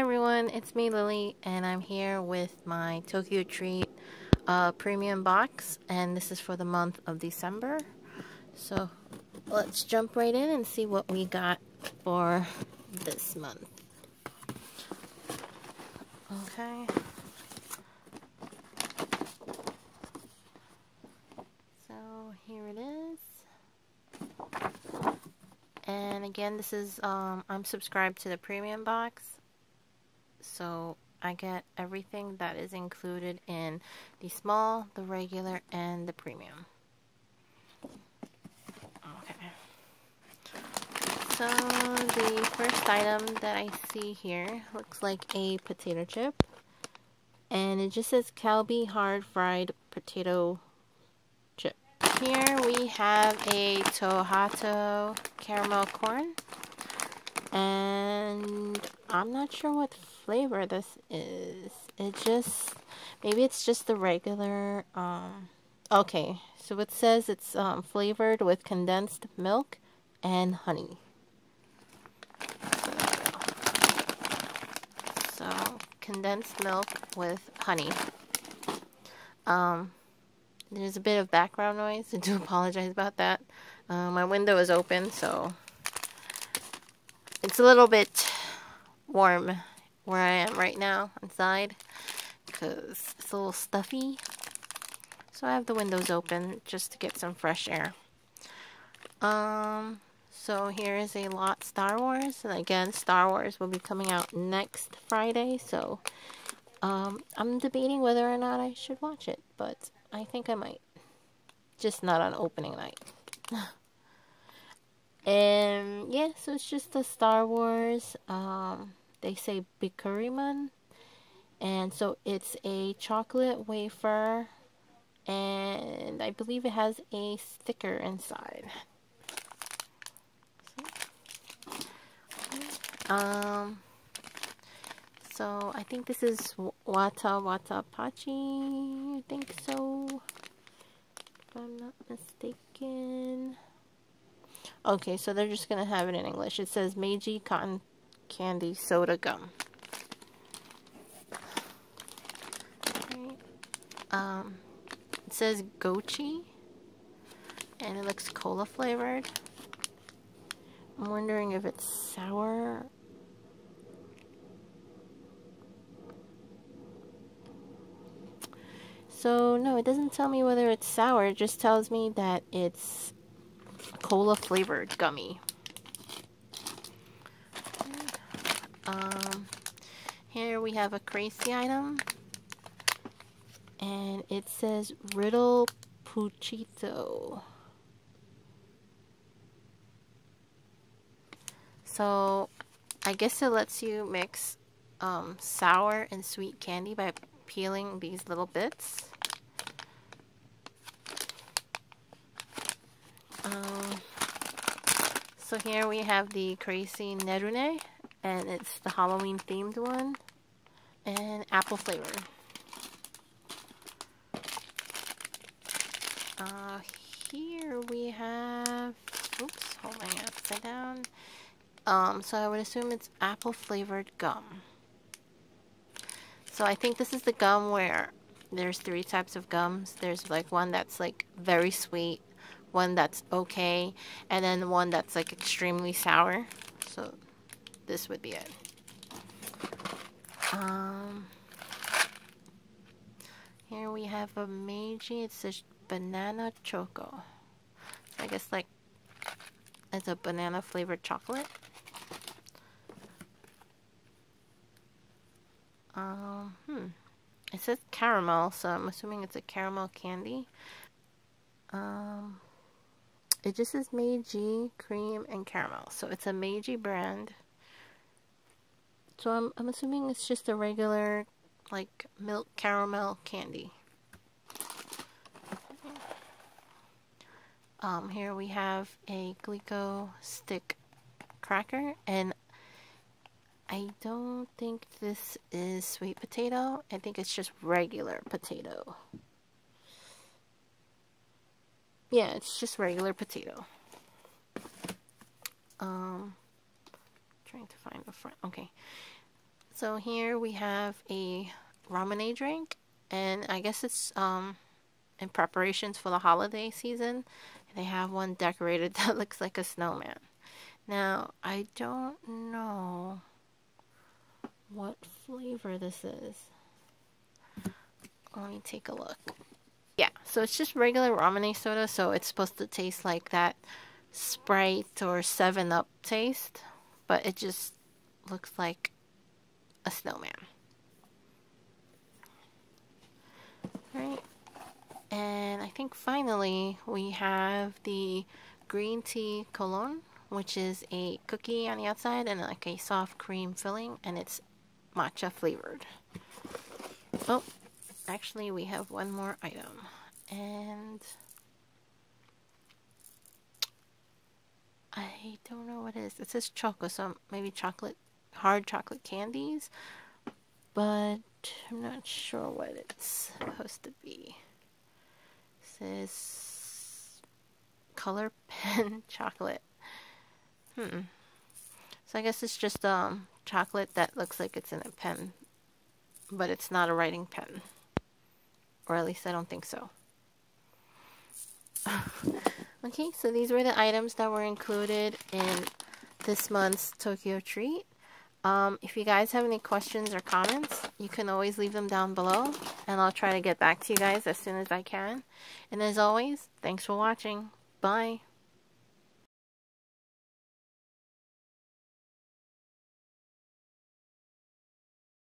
Hi everyone, it's me LiLi and I'm here with my Tokyo Treat uh, premium box and this is for the month of December. So let's jump right in and see what we got for this month. Okay. So here it is. And again, this is, um, I'm subscribed to the premium box so I get everything that is included in the small, the regular, and the premium. Okay. So the first item that I see here looks like a potato chip. And it just says Calbee hard fried potato chip. Here we have a Tohato caramel corn. And I'm not sure what flavor this is. It just, maybe it's just the regular, um, okay. So it says it's um, flavored with condensed milk and honey. So, condensed milk with honey. Um, there's a bit of background noise. I do apologize about that. Uh, my window is open, so it's a little bit warm where I am right now inside because it's a little stuffy. So I have the windows open just to get some fresh air. Um, so here is a Lotte Star Wars. And again, Star Wars will be coming out next Friday. So um, I'm debating whether or not I should watch it. But I think I might. Just not on opening night. And yeah, so it's just the Star Wars. Um, they say Bikkuriman. And so it's a chocolate wafer. And I believe it has a sticker inside. Um, so I think this is Wata Wata Pachi. I think so. If I'm not mistaken. Okay, so they're just going to have it in English. It says Meiji Cotton Candy Soda Gum. Um, it says Gochi. And it looks cola flavored. I'm wondering if it's sour. So, no, it doesn't tell me whether it's sour. It just tells me that it's cola flavored gummy. Um, here we have a crazy item. And it says Riddle Puchito. So, I guess it lets you mix um, sour and sweet candy by peeling these little bits. Um, so here we have the Kracie Nerune, and it's the Halloween themed one, and apple flavor. Uh, here we have, oops, holding it upside down. Um, so I would assume it's apple flavored gum. So I think this is the gum where there's three types of gums. There's like one that's like very sweet, one that's okay, and then one that's like extremely sour. So this would be it. Um, here we have a Meiji. It says banana choco. I guess like it's a banana flavored chocolate. Um, hmm. It says caramel, so I'm assuming it's a caramel candy. Um, it just says Meiji cream and caramel. So it's a Meiji brand. So I'm I'm assuming it's just a regular like milk caramel candy. Um, here we have a Glico stick cracker and I don't think this is sweet potato. I think it's just regular potato. Yeah, it's just regular potato. Um, trying to find the front. Okay. So here we have a ramune drink, and I guess it's um in preparations for the holiday season. They have one decorated that looks like a snowman. Now, I don't know what flavor this is. Let me take a look. Yeah, so it's just regular ramune soda, so it's supposed to taste like that Sprite or 7-Up taste, but it just looks like a snowman. Alright, and I think finally we have the green tea Collon, which is a cookie on the outside and like a soft cream filling, and it's matcha flavored. Oh, actually we have one more item, and I don't know what it is. It says chocolate, so maybe chocolate, hard chocolate candies, but I'm not sure what it's supposed to be is color pen chocolate. Hmm. So I guess it's just um chocolate that looks like it's in a pen, but it's not a writing pen. Or at least I don't think so. okay, so these were the items that were included in this month's Tokyo Treat. Um, if you guys have any questions or comments, you can always leave them down below, and I'll try to get back to you guys as soon as I can. And as always, thanks for watching. Bye.